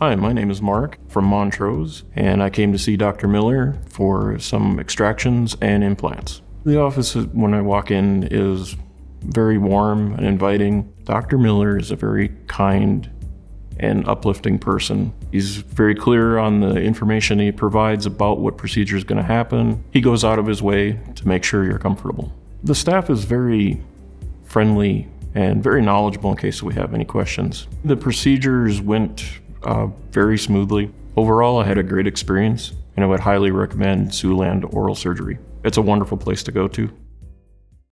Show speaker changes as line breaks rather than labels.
Hi, my name is Marc from Montrose, and I came to see Dr. Miller for some extractions and implants. The office, when I walk in, is very warm and inviting. Dr. Miller is a very kind and uplifting person. He's very clear on the information he provides about what procedure is going to happen. He goes out of his way to make sure you're comfortable. The staff is very friendly and very knowledgeable in case we have any questions. The procedures went uh, very smoothly. Overall, I had a great experience, and I would highly recommend Siouxland Oral Surgery. It's a wonderful place to go to.